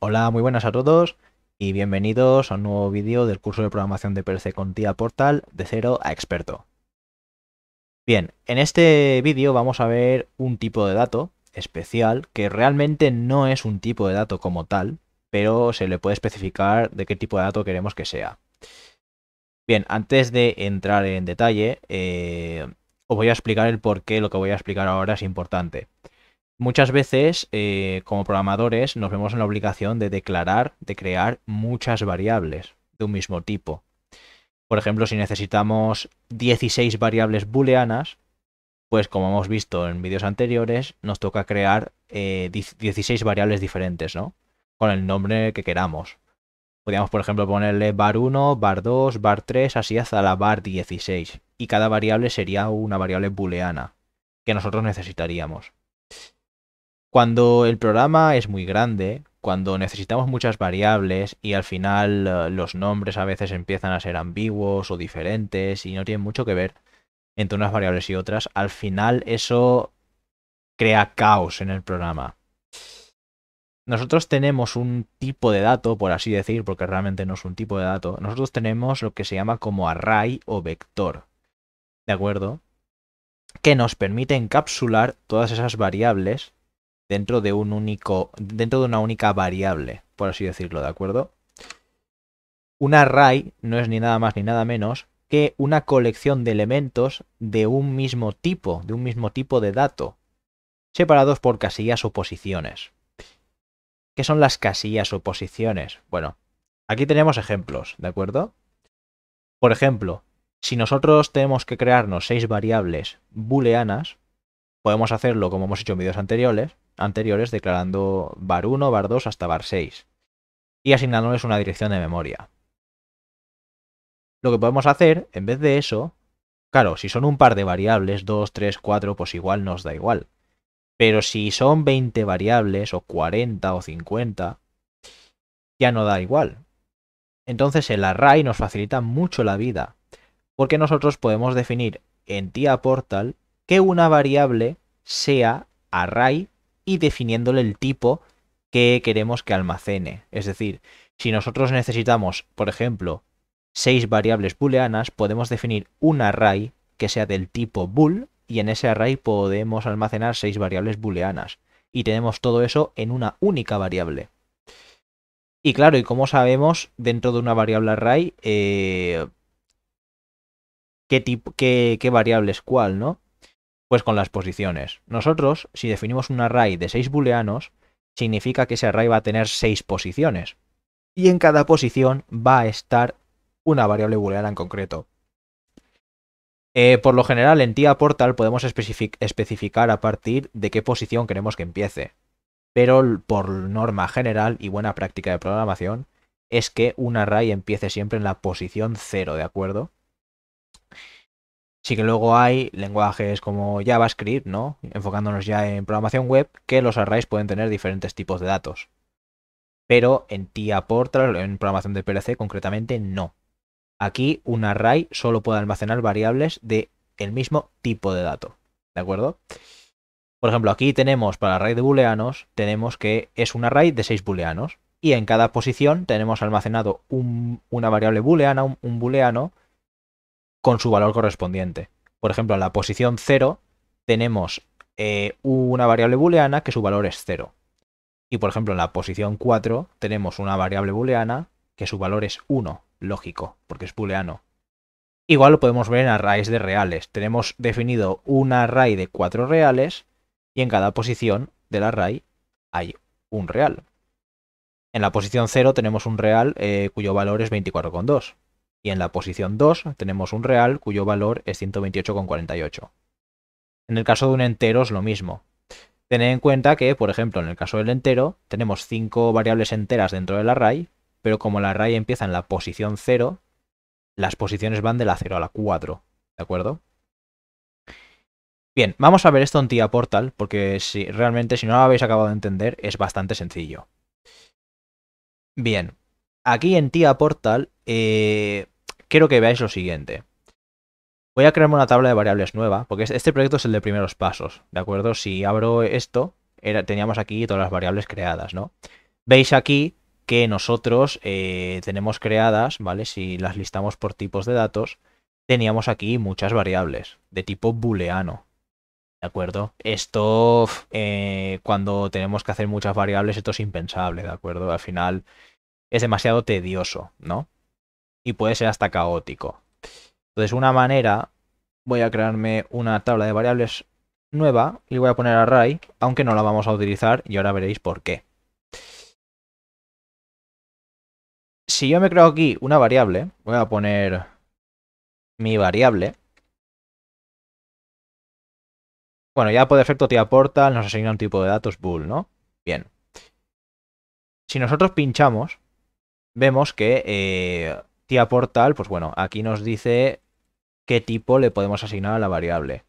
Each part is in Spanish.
Hola, muy buenas a todos y bienvenidos a un nuevo vídeo del curso de programación de PLC con TIA Portal de cero a experto. Bien, en este vídeo vamos a ver un tipo de dato especial que realmente no es un tipo de dato como tal, pero se le puede especificar de qué tipo de dato queremos que sea. Bien, antes de entrar en detalle, eh, os voy a explicar el por qué lo que voy a explicar ahora es importante. Muchas veces, eh, como programadores, nos vemos en la obligación de declarar, de crear muchas variables de un mismo tipo. Por ejemplo, si necesitamos 16 variables booleanas, pues como hemos visto en vídeos anteriores, nos toca crear 16 eh, variables diferentes, ¿no? Con el nombre que queramos. Podríamos, por ejemplo, ponerle var1, var2, var3, así hasta la var16. Y cada variable sería una variable booleana que nosotros necesitaríamos. Cuando el programa es muy grande, cuando necesitamos muchas variables y al final eh, los nombres a veces empiezan a ser ambiguos o diferentes y no tienen mucho que ver entre unas variables y otras, al final eso crea caos en el programa. Nosotros tenemos un tipo de dato, por así decir, porque realmente no es un tipo de dato. Nosotros tenemos lo que se llama como array o vector. ¿De acuerdo? Que nos permite encapsular todas esas variables dentro de un único, dentro de una única variable, por así decirlo, ¿de acuerdo? Un array no es ni nada más ni nada menos que una colección de elementos de un mismo tipo, de un mismo tipo de dato, separados por casillas o posiciones. ¿Qué son las casillas o posiciones? Bueno, aquí tenemos ejemplos, ¿de acuerdo? Por ejemplo, si nosotros tenemos que crearnos seis variables booleanas, podemos hacerlo como hemos hecho en vídeos anteriores, anteriores declarando var1, var2 hasta var6 y asignándoles una dirección de memoria. Lo que podemos hacer, en vez de eso, claro, si son un par de variables, 2, 3, 4, pues igual nos da igual. Pero si son 20 variables, o 40 o 50, ya no da igual. Entonces el array nos facilita mucho la vida, porque nosotros podemos definir en TIA Portal que una variable sea array y definiéndole el tipo que queremos que almacene. Es decir, si nosotros necesitamos, por ejemplo, seis variables booleanas, podemos definir un array que sea del tipo bool y en ese array podemos almacenar seis variables booleanas. Y tenemos todo eso en una única variable. Y claro, y como sabemos, dentro de una variable array, eh, qué, tipo, qué, qué variable es cuál, ¿no? Pues con las posiciones. Nosotros, si definimos un array de 6 booleanos, significa que ese array va a tener 6 posiciones. Y en cada posición va a estar una variable booleana en concreto. Eh, por lo general, en TIA Portal podemos especificar a partir de qué posición queremos que empiece. Pero por norma general y buena práctica de programación, es que un array empiece siempre en la posición 0, ¿de acuerdo? Sí que luego hay lenguajes como JavaScript, ¿no? Enfocándonos ya en programación web, que los arrays pueden tener diferentes tipos de datos. Pero en TIA Portal, en programación de PLC concretamente, no. Aquí un array solo puede almacenar variables de el mismo tipo de dato. ¿De acuerdo? Por ejemplo, aquí tenemos para array de booleanos, tenemos que es un array de 6 booleanos. Y en cada posición tenemos almacenado una variable booleana, un, un booleano, con su valor correspondiente. Por ejemplo, en la posición 0 tenemos eh, una variable booleana que su valor es 0. Y por ejemplo, en la posición 4 tenemos una variable booleana que su valor es 1, lógico, porque es booleano. Igual lo podemos ver en arrays de reales. Tenemos definido un array de 4 reales y en cada posición del array hay un real. En la posición 0 tenemos un real eh, cuyo valor es 24,2 y en la posición 2 tenemos un real cuyo valor es 128,48. En el caso de un entero es lo mismo. Tened en cuenta que, por ejemplo, en el caso del entero, tenemos 5 variables enteras dentro del array, pero como el array empieza en la posición 0, las posiciones van de la 0 a la 4, ¿de acuerdo? Bien, vamos a ver esto en TIA Portal, porque si, realmente si no lo habéis acabado de entender, es bastante sencillo. Bien, aquí en TIA Portal eh, quiero que veáis lo siguiente. Voy a crearme una tabla de variables nueva, porque este proyecto es el de primeros pasos, ¿de acuerdo? Si abro esto, teníamos aquí todas las variables creadas, ¿no? Veis aquí que nosotros eh, tenemos creadas, ¿vale? Si las listamos por tipos de datos, teníamos aquí muchas variables de tipo booleano. ¿De acuerdo? Esto, eh, cuando tenemos que hacer muchas variables, esto es impensable, ¿de acuerdo? Al final es demasiado tedioso, ¿no? Y puede ser hasta caótico. Entonces, una manera, voy a crearme una tabla de variables nueva y voy a poner array, aunque no la vamos a utilizar y ahora veréis por qué. Si yo me creo aquí una variable, voy a poner mi variable. Bueno, ya por defecto te aporta, nos asigna un tipo de datos bool, ¿no? Bien. Si nosotros pinchamos, vemos que eh, tia portal, pues bueno, aquí nos dice qué tipo le podemos asignar a la variable.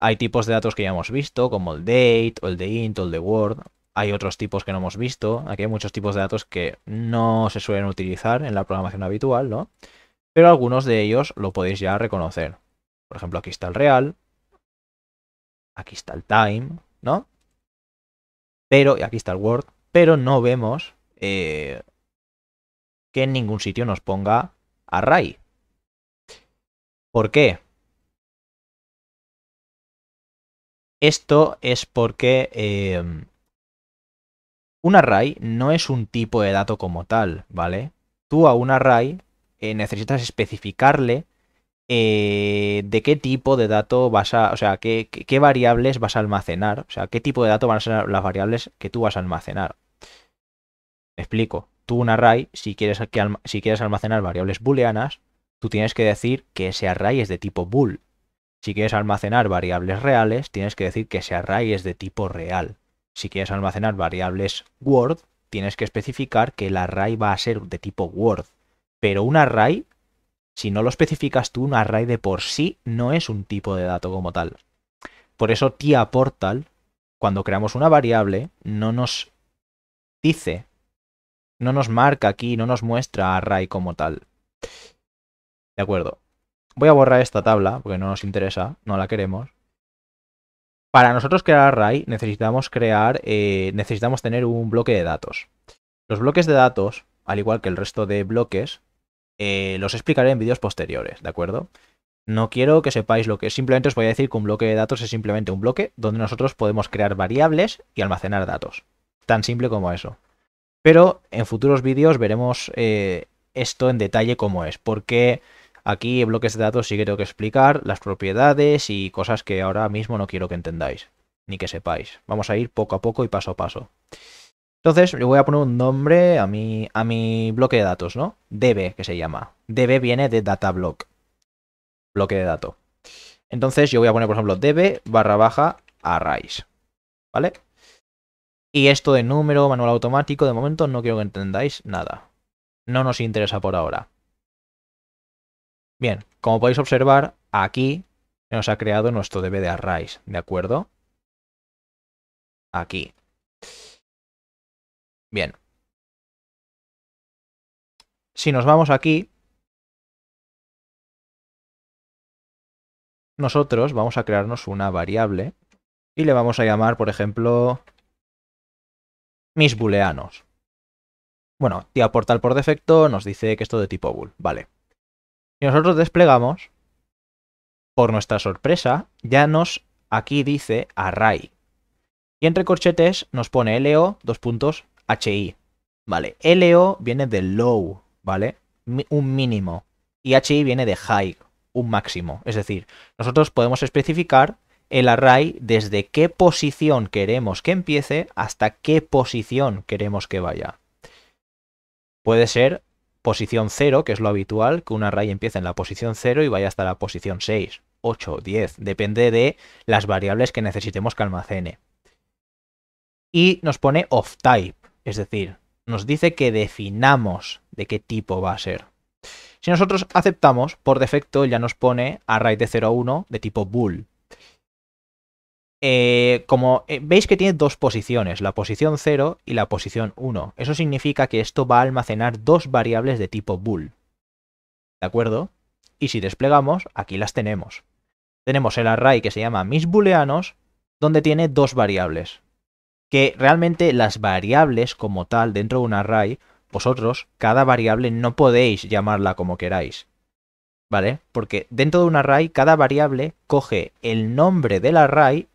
Hay tipos de datos que ya hemos visto, como el date, o el de int, o el de word. Hay otros tipos que no hemos visto. Aquí hay muchos tipos de datos que no se suelen utilizar en la programación habitual, ¿no? Pero algunos de ellos lo podéis ya reconocer. Por ejemplo, aquí está el real. Aquí está el time, ¿no? Pero, y aquí está el word. Pero no vemos eh, que en ningún sitio nos ponga array. ¿Por qué? Esto es porque em, un array no es un tipo de dato como tal, ¿vale? Tú a un array eh, necesitas especificarle eh, de qué tipo de dato vas a, o sea, qué, qué, variables vas a almacenar, o sea, qué tipo de dato van a ser las variables que tú vas a almacenar. Me explico. Tú un array, si quieres, si quieres almacenar variables booleanas, tú tienes que decir que ese array es de tipo bool. Si quieres almacenar variables reales, tienes que decir que ese array es de tipo real. Si quieres almacenar variables Word, tienes que especificar que el array va a ser de tipo Word. Pero un array, si no lo especificas tú, un array de por sí no es un tipo de dato como tal. Por eso TIA Portal, cuando creamos una variable, no nos dice, no nos marca aquí, no nos muestra array como tal. De acuerdo. Voy a borrar esta tabla porque no nos interesa, no la queremos. Para nosotros crear array necesitamos crear, eh, necesitamos tener un bloque de datos. Los bloques de datos, al igual que el resto de bloques, eh, los explicaré en vídeos posteriores, ¿de acuerdo? No quiero que sepáis lo que es, simplemente os voy a decir que un bloque de datos es simplemente un bloque donde nosotros podemos crear variables y almacenar datos. Tan simple como eso. Pero en futuros vídeos veremos eh, esto en detalle cómo es, porque Aquí bloques de datos sí que tengo que explicar las propiedades y cosas que ahora mismo no quiero que entendáis, ni que sepáis. Vamos a ir poco a poco y paso a paso. Entonces le voy a poner un nombre a mi, a mi bloque de datos, ¿no? DB, que se llama. DB viene de data block. Bloque de datos. Entonces yo voy a poner, por ejemplo, db barra baja arrays. ¿Vale? Y esto de número, manual automático, de momento no quiero que entendáis nada. No nos interesa por ahora. Bien, como podéis observar, aquí nos ha creado nuestro DB de arrays, ¿de acuerdo? Aquí. Bien. Si nos vamos aquí, nosotros vamos a crearnos una variable y le vamos a llamar, por ejemplo, mis booleanos. Bueno, tía portal por defecto nos dice que esto de tipo bool, vale. Y nosotros desplegamos, por nuestra sorpresa, ya nos aquí dice array. Y entre corchetes nos pone LO, dos puntos, HI. Vale, LO viene de low, ¿vale? Un mínimo. Y HI viene de high, un máximo. Es decir, nosotros podemos especificar el array desde qué posición queremos que empiece hasta qué posición queremos que vaya. Puede ser posición 0, que es lo habitual, que un array empiece en la posición 0 y vaya hasta la posición 6, 8, 10, depende de las variables que necesitemos que almacene. Y nos pone of type, es decir, nos dice que definamos de qué tipo va a ser. Si nosotros aceptamos, por defecto ya nos pone array de 0 a 1 de tipo bool. Eh, como eh, veis que tiene dos posiciones, la posición 0 y la posición 1. Eso significa que esto va a almacenar dos variables de tipo bool. ¿De acuerdo? Y si desplegamos, aquí las tenemos. Tenemos el array que se llama mis booleanos, donde tiene dos variables. que realmente las variables como tal dentro de un array, vosotros, cada variable no podéis llamarla como queráis. ¿Vale? Porque dentro de un array, cada variable coge el nombre del array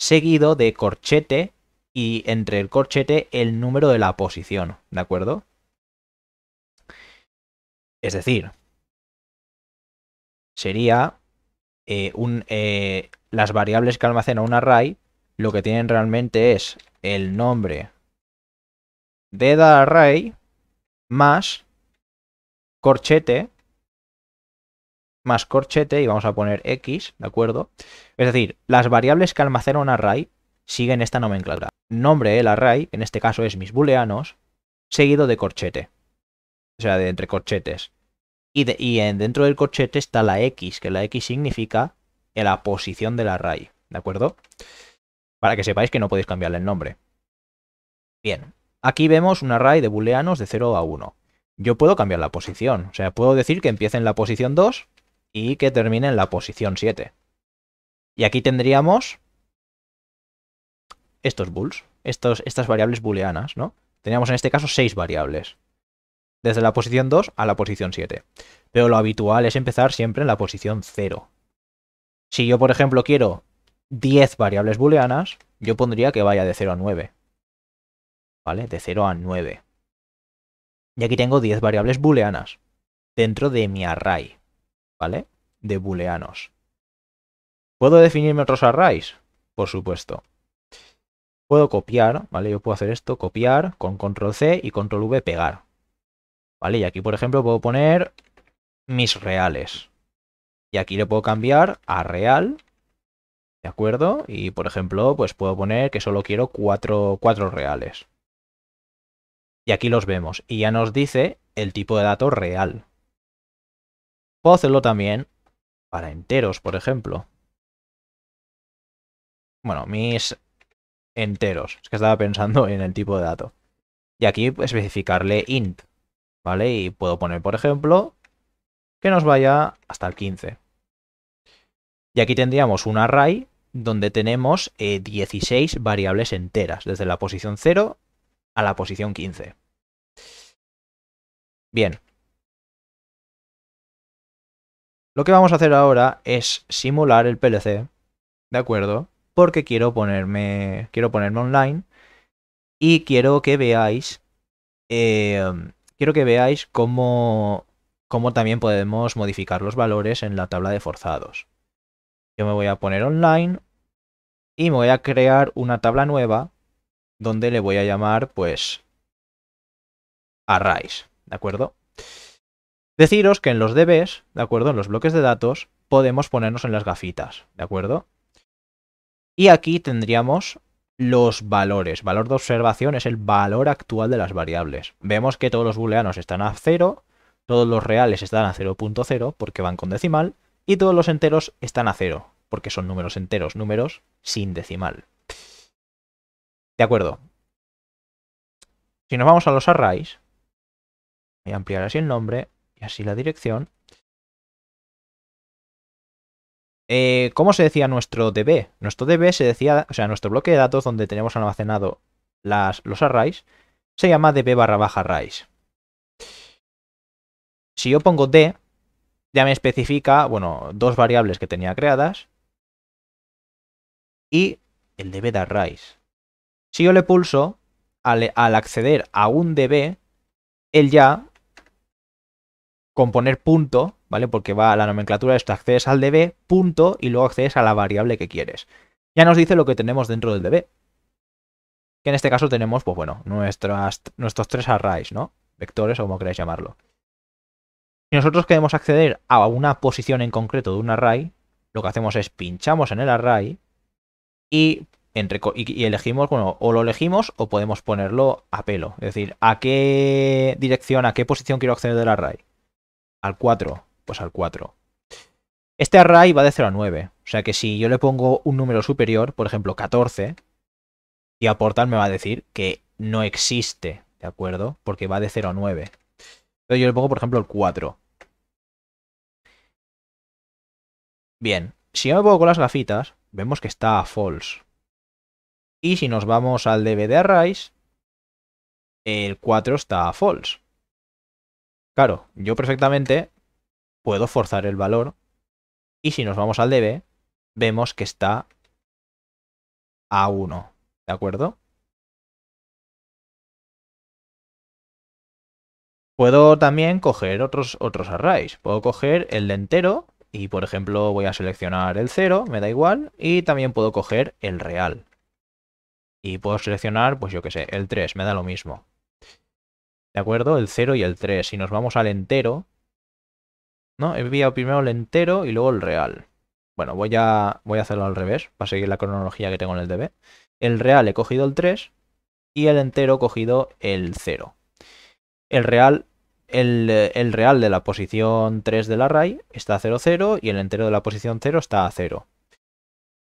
seguido de corchete y entre el corchete el número de la posición, ¿de acuerdo? Es decir, sería eh, un, eh, las variables que almacena un array, lo que tienen realmente es el nombre de array más corchete más corchete y vamos a poner x, ¿de acuerdo? Es decir, las variables que almacena un array siguen esta nomenclatura. Nombre del array, en este caso es mis booleanos, seguido de corchete. O sea, de entre corchetes. Y, dentro del corchete está la x, que la x significa la posición del array, ¿de acuerdo? Para que sepáis que no podéis cambiarle el nombre. Bien, aquí vemos un array de booleanos de 0 a 1. Yo puedo cambiar la posición, o sea, puedo decir que empiece en la posición 2 y que termine en la posición 7. Y aquí tendríamos estos bools, estos, estas variables booleanas, ¿no? Teníamos en este caso 6 variables. Desde la posición 2 a la posición 7. Pero lo habitual es empezar siempre en la posición 0. Si yo, por ejemplo, quiero 10 variables booleanas, yo pondría que vaya de 0 a 9. ¿Vale? De 0 a 9. Y aquí tengo 10 variables booleanas dentro de mi array. ¿Vale? De booleanos. ¿Puedo definirme otros arrays? Por supuesto. Puedo copiar, ¿vale? Yo puedo hacer esto, copiar con control C y control V pegar. ¿Vale? Y aquí, por ejemplo, puedo poner mis reales. Y aquí le puedo cambiar a real. ¿De acuerdo? Y, por ejemplo, pues puedo poner que solo quiero cuatro, cuatro reales. Y aquí los vemos. Y ya nos dice el tipo de dato real. Puedo hacerlo también para enteros, por ejemplo. Bueno, mis enteros. Es que estaba pensando en el tipo de dato. Y aquí especificarle int, ¿vale? Y puedo poner, por ejemplo, que nos vaya hasta el 15. Y aquí tendríamos un array donde tenemos 16 eh, variables enteras, desde la posición 0 a la posición 15. Bien, lo que vamos a hacer ahora es simular el PLC, ¿de acuerdo? Porque quiero ponerme, quiero ponerme online y quiero que veáis, em, quiero que veáis cómo, cómo también podemos modificar los valores en la tabla de forzados. Yo me voy a poner online y me voy a crear una tabla nueva donde le voy a llamar, pues, arrays, ¿de acuerdo? Deciros que en los DBs, ¿de acuerdo? En los bloques de datos, podemos ponernos en las gafitas, ¿de acuerdo? Y aquí tendríamos los valores. Valor de observación es el valor actual de las variables. Vemos que todos los booleanos están a 0, todos los reales están a 0.0 porque van con decimal, y todos los enteros están a 0 porque son números enteros, números sin decimal. De acuerdo. Si nos vamos a los arrays, voy a ampliar así el nombre, y así la dirección. Eh, ¿Cómo se decía nuestro DB? Nuestro DB se decía, o sea, nuestro bloque de datos donde tenemos almacenado las, los arrays, se llama db barra baja arrays. Si yo pongo d, ya me especifica, bueno, dos variables que tenía creadas y el db de arrays. Si yo le pulso, al, al acceder a un db, él ya con poner punto, ¿vale? Porque va a la nomenclatura esto, accedes al db, punto, y luego accedes a la variable que quieres. Ya nos dice lo que tenemos dentro del db. Que en este caso tenemos, pues bueno, nuestras, nuestros tres arrays, ¿no? Vectores o como queráis llamarlo. Si nosotros queremos acceder a una posición en concreto de un array, lo que hacemos es pinchamos en el array y, entre, y, elegimos, bueno, o lo elegimos o podemos ponerlo a pelo. Es decir, a qué dirección, a qué posición quiero acceder del array. Al 4, pues al 4. Este array va de 0 a 9. O sea que si yo le pongo un número superior, por ejemplo 14, y a portal me va a decir que no existe, ¿de acuerdo? Porque va de 0 a 9. Pero yo le pongo, por ejemplo, el 4. Bien, si yo me pongo con las gafitas, vemos que está a false. Y si nos vamos al db de arrays, el 4 está false. Claro, yo perfectamente puedo forzar el valor y si nos vamos al db, vemos que está a 1, ¿de acuerdo? Puedo también coger otros, otros arrays. Puedo coger el de entero y, por ejemplo, voy a seleccionar el 0, me da igual. Y también puedo coger el real. Y puedo seleccionar, pues yo qué sé, el 3, me da lo mismo. ¿De acuerdo? El 0 y el 3. Si nos vamos al entero... ¿No? He enviado primero el entero y luego el real. Bueno, voy a, voy a hacerlo al revés, para seguir la cronología que tengo en el DB. El real he cogido el 3 y el entero he cogido el 0. El real, el, el real de la posición 3 del array está a 0, 0 y el entero de la posición 0 está a 0.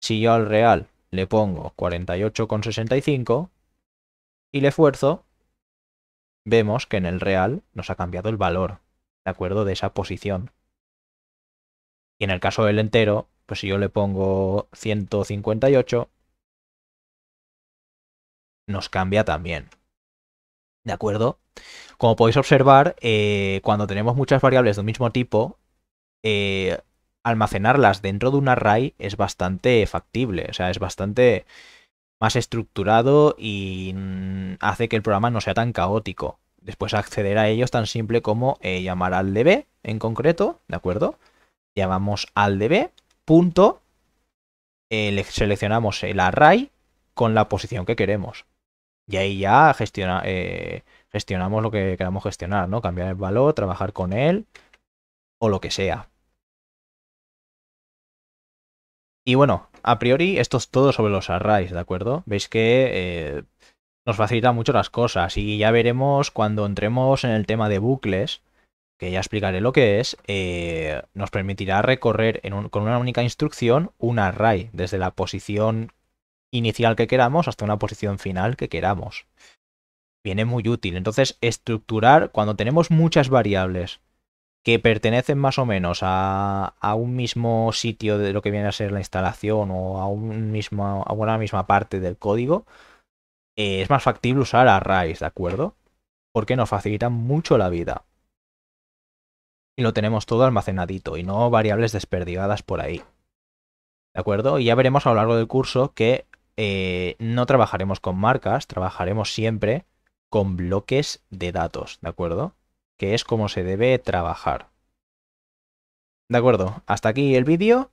Si yo al real le pongo 48,65 y le fuerzo, vemos que en el real nos ha cambiado el valor, ¿de acuerdo? De esa posición. Y en el caso del entero, pues si yo le pongo 158, nos cambia también. ¿De acuerdo? Como podéis observar, eh, cuando tenemos muchas variables de un mismo tipo, eh, almacenarlas dentro de un array es bastante factible, o sea, es bastante más estructurado y mm, hace que el programa no sea tan caótico. Después acceder a ellos tan simple como eh, llamar al db en concreto, ¿de acuerdo? Llamamos al db, punto, eh, seleccionamos el array con la posición que queremos. Y ahí ya gestiona, eh, gestionamos lo que queramos gestionar, ¿no? Cambiar el valor, trabajar con él o lo que sea. Y bueno, a priori esto es todo sobre los arrays, ¿de acuerdo? Veis que eh, nos facilita mucho las cosas y ya veremos cuando entremos en el tema de bucles, que ya explicaré lo que es, eh, nos permitirá recorrer con una única instrucción un array, desde la posición inicial que queramos hasta una posición final que queramos. Viene muy útil. Entonces, estructurar, cuando tenemos muchas variables que pertenecen más o menos a, un mismo sitio de lo que viene a ser la instalación o a, una misma parte del código, eh, es más factible usar arrays, ¿de acuerdo? Porque nos facilitan mucho la vida. Y lo tenemos todo almacenadito y no variables desperdigadas por ahí. ¿De acuerdo? Y ya veremos a lo largo del curso que eh, no trabajaremos con marcas, trabajaremos siempre con bloques de datos, ¿de acuerdo? Que es como se debe trabajar. De acuerdo, hasta aquí el vídeo.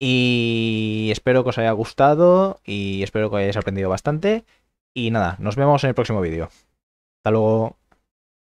Y espero que os haya gustado y espero que hayáis aprendido bastante. Y nada, nos vemos en el próximo vídeo. Hasta luego.